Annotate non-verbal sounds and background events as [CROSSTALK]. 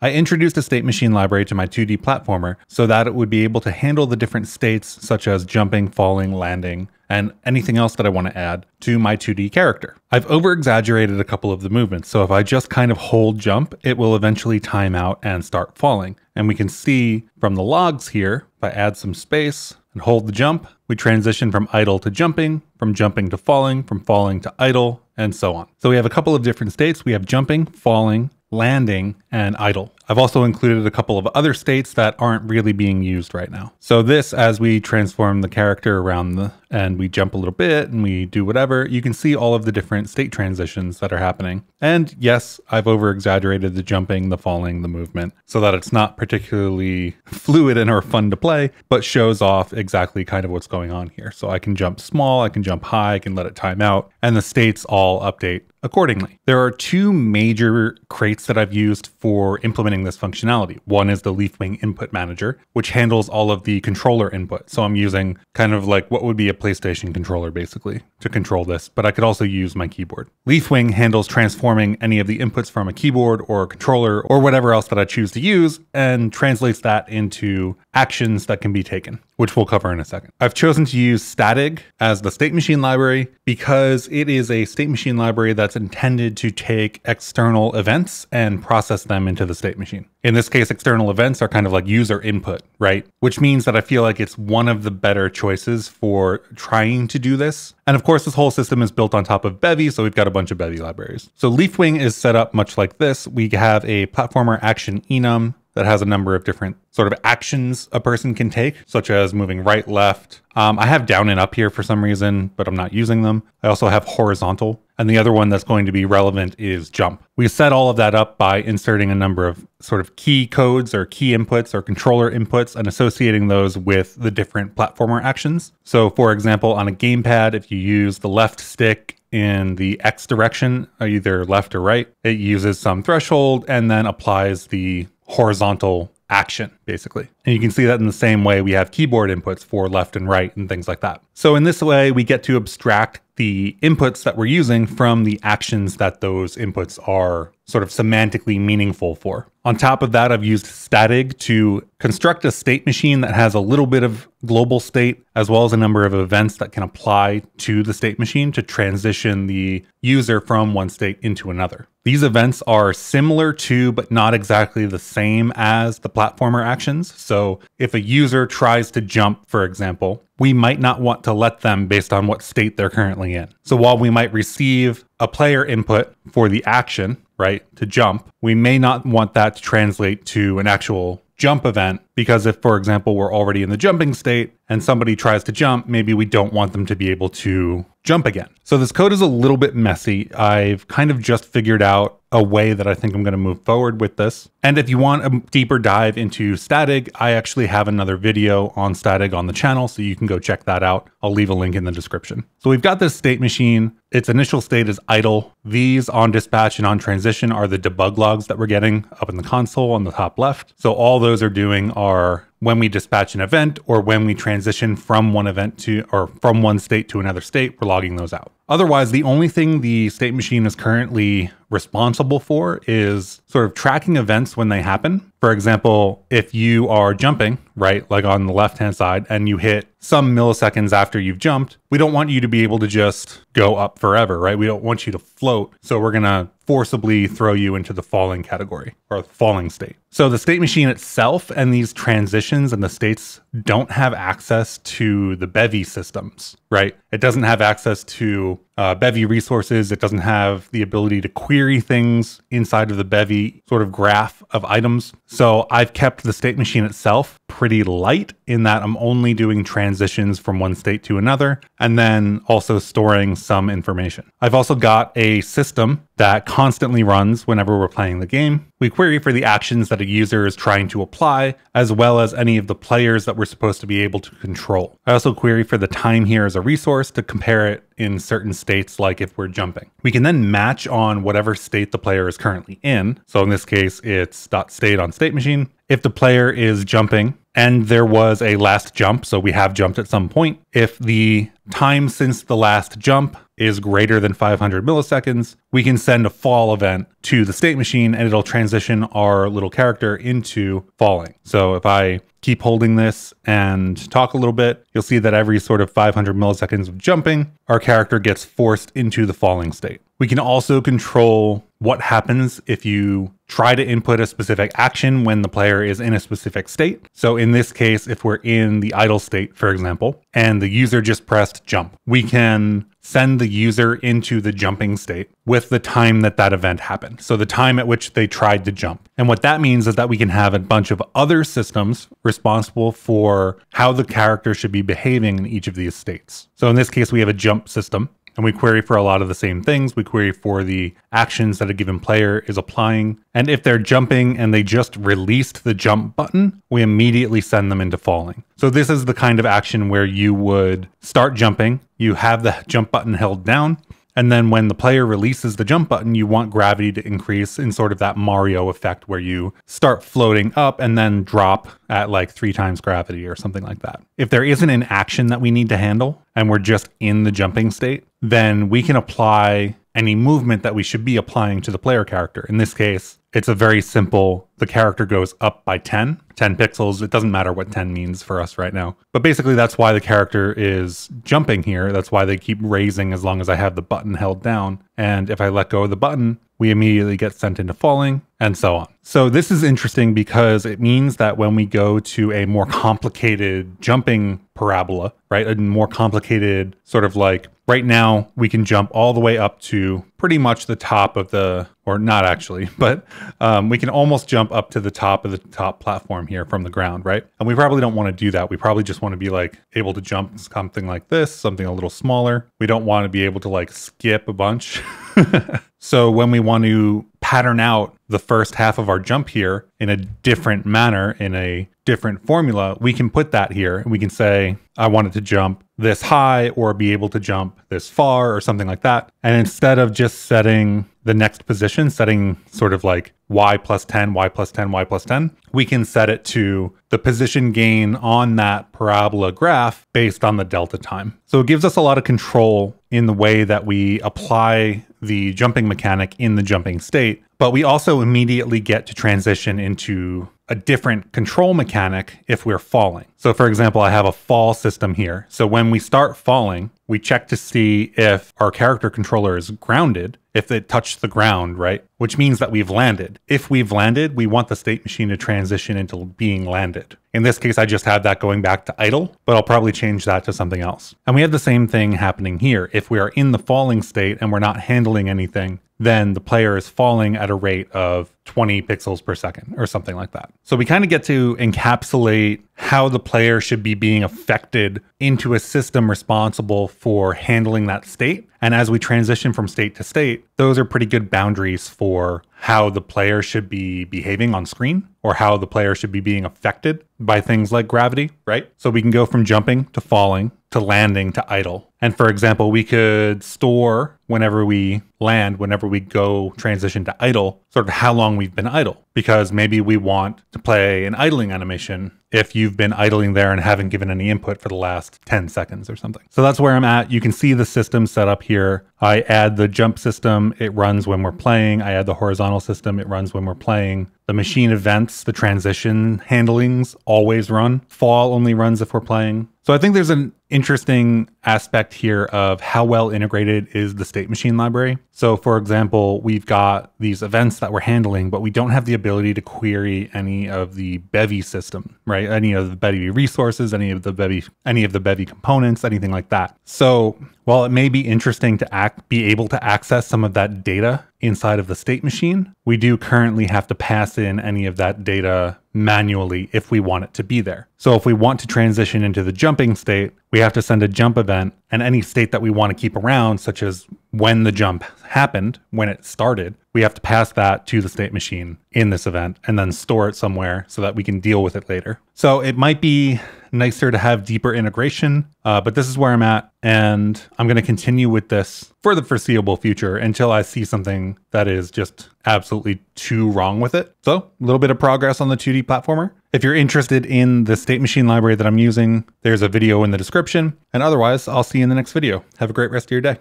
I introduced a state machine library to my 2D platformer so that it would be able to handle the different states such as jumping, falling, landing, and anything else that I want to add to my 2D character. I've over exaggerated a couple of the movements, so if I just kind of hold jump, it will eventually time out and start falling. And we can see from the logs here, if I add some space and hold the jump, we transition from idle to jumping, from jumping to falling, from falling to idle, and so on. So we have a couple of different states. We have jumping, falling, landing, and idle. I've also included a couple of other states that aren't really being used right now. So this, as we transform the character around the, and we jump a little bit and we do whatever, you can see all of the different state transitions that are happening. And yes, I've over exaggerated the jumping, the falling, the movement, so that it's not particularly [LAUGHS] fluid and or fun to play, but shows off exactly kind of what's going on here. So I can jump small, I can jump high, I can let it time out, and the states all update accordingly. There are two major crates that I've used for implementing this functionality. One is the Leafwing Input Manager, which handles all of the controller input. So I'm using kind of like what would be a PlayStation controller basically to control this, but I could also use my keyboard. Leafwing handles transforming any of the inputs from a keyboard or a controller or whatever else that I choose to use and translates that into actions that can be taken, which we'll cover in a second. I've chosen to use Statig as the state machine library because it is a state machine library that's intended to take external events and process them into the state machine. In this case, external events are kind of like user input, right? Which means that I feel like it's one of the better choices for trying to do this. And of course, this whole system is built on top of Bevy, so we've got a bunch of Bevy libraries. So Leafwing is set up much like this. We have a platformer action enum that has a number of different sort of actions a person can take, such as moving right, left. Um, I have down and up here for some reason, but I'm not using them. I also have horizontal. And the other one that's going to be relevant is jump. We set all of that up by inserting a number of sort of key codes or key inputs or controller inputs and associating those with the different platformer actions. So, for example, on a gamepad, if you use the left stick in the X direction, either left or right, it uses some threshold and then applies the horizontal action, basically. And you can see that in the same way we have keyboard inputs for left and right and things like that. So in this way, we get to abstract the inputs that we're using from the actions that those inputs are sort of semantically meaningful for. On top of that, I've used Statig to construct a state machine that has a little bit of global state, as well as a number of events that can apply to the state machine to transition the user from one state into another. These events are similar to, but not exactly the same as the platformer actions. So if a user tries to jump, for example, we might not want to let them based on what state they're currently in. So while we might receive a player input for the action, right, to jump, we may not want that to translate to an actual jump event because if, for example, we're already in the jumping state and somebody tries to jump, maybe we don't want them to be able to jump again. So this code is a little bit messy. I've kind of just figured out a way that I think I'm going to move forward with this. And if you want a deeper dive into Statig, I actually have another video on Statig on the channel, so you can go check that out. I'll leave a link in the description. So we've got this state machine. Its initial state is idle. These on dispatch and on transition are the debug logs that we're getting up in the console on the top left. So all those are doing are when we dispatch an event or when we transition from one event to or from one state to another state, we're logging those out. Otherwise, the only thing the state machine is currently responsible for is sort of tracking events when they happen. For example, if you are jumping, right, like on the left hand side, and you hit some milliseconds after you've jumped, we don't want you to be able to just go up forever, right? We don't want you to float. So we're going to forcibly throw you into the falling category or falling state. So the state machine itself and these transitions and the states don't have access to the Bevy systems, right? It doesn't have access to uh, Bevy resources. It doesn't have the ability to query things inside of the Bevy sort of graph of items. So I've kept the state machine itself pretty light in that I'm only doing transitions from one state to another and then also storing some information. I've also got a system that constantly runs whenever we're playing the game. We query for the actions that a user is trying to apply, as well as any of the players that we're supposed to be able to control. I also query for the time here as a resource to compare it in certain states, like if we're jumping. We can then match on whatever state the player is currently in. So in this case, it's .state on state machine. If the player is jumping and there was a last jump, so we have jumped at some point, if the time since the last jump is greater than 500 milliseconds, we can send a fall event to the state machine and it'll transition our little character into falling. So if I keep holding this and talk a little bit, you'll see that every sort of 500 milliseconds of jumping, our character gets forced into the falling state. We can also control what happens if you try to input a specific action when the player is in a specific state. So in this case, if we're in the idle state, for example, and the user just pressed jump, we can send the user into the jumping state with the time that that event happened. So the time at which they tried to jump. And what that means is that we can have a bunch of other systems responsible for how the character should be behaving in each of these states. So in this case, we have a jump system and we query for a lot of the same things. We query for the actions that a given player is applying. And if they're jumping and they just released the jump button, we immediately send them into falling. So this is the kind of action where you would start jumping, you have the jump button held down, and then when the player releases the jump button, you want gravity to increase in sort of that Mario effect where you start floating up and then drop at like three times gravity or something like that. If there isn't an action that we need to handle and we're just in the jumping state, then we can apply any movement that we should be applying to the player character. In this case, it's a very simple, the character goes up by 10, 10 pixels. It doesn't matter what 10 means for us right now. But basically, that's why the character is jumping here. That's why they keep raising as long as I have the button held down. And if I let go of the button, we immediately get sent into falling and so on. So this is interesting because it means that when we go to a more complicated jumping parabola, right, a more complicated sort of like right now we can jump all the way up to pretty much the top of the, or not actually, [LAUGHS] but um, we can almost jump up to the top of the top platform here from the ground, right? And we probably don't want to do that. We probably just want to be like able to jump something like this, something a little smaller. We don't want to be able to like skip a bunch. [LAUGHS] so when we want to pattern out the first half of our jump here in a different manner, in a different formula, we can put that here and we can say, I wanted to jump this high or be able to jump this far or something like that. And instead of just setting the next position, setting sort of like y plus 10, y plus 10, y plus 10, we can set it to the position gain on that parabola graph based on the delta time. So it gives us a lot of control in the way that we apply the jumping mechanic in the jumping state, but we also immediately get to transition into a different control mechanic if we're falling. So for example, I have a fall system here. So when we start falling, we check to see if our character controller is grounded, if it touched the ground, right? Which means that we've landed. If we've landed, we want the state machine to transition into being landed. In this case, I just have that going back to idle, but I'll probably change that to something else. And we have the same thing happening here. If we are in the falling state and we're not handling anything, then the player is falling at a rate of 20 pixels per second or something like that. So we kind of get to encapsulate how the player should be being affected into a system responsible for handling that state. And as we transition from state to state, those are pretty good boundaries for how the player should be behaving on screen or how the player should be being affected by things like gravity, right? So we can go from jumping to falling to landing to idle. And for example, we could store whenever we land, whenever we go transition to idle, sort of how long we've been idle. Because maybe we want to play an idling animation if you've been idling there and haven't given any input for the last 10 seconds or something. So that's where I'm at. You can see the system set up here. I add the jump system, it runs when we're playing. I add the horizontal system, it runs when we're playing. The machine events, the transition handlings always run. Fall only runs if we're playing. So I think there's an interesting aspect here of how well integrated is the state machine library. So for example, we've got these events that we're handling, but we don't have the ability to query any of the Bevy system, right? Any of the Bevy resources, any of the Bevy, any of the Bevy components, anything like that. So while it may be interesting to act, be able to access some of that data inside of the state machine, we do currently have to pass in any of that data manually if we want it to be there. So if we want to transition into the jumping state, we have to send a jump event and any state that we want to keep around, such as when the jump happened, when it started, we have to pass that to the state machine in this event and then store it somewhere so that we can deal with it later. So it might be nicer to have deeper integration, uh, but this is where I'm at. And I'm going to continue with this for the foreseeable future until I see something that is just absolutely too wrong with it. So a little bit of progress on the 2D platformer. If you're interested in the state machine library that I'm using, there's a video in the description. And otherwise, I'll see you in the next video. Have a great rest of your day.